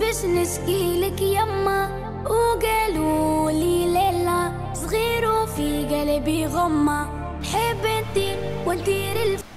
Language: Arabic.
باش نشكي لك يما وقالوا لي ليلى صغير وفي قلبي غمة. حب انتي وندير الف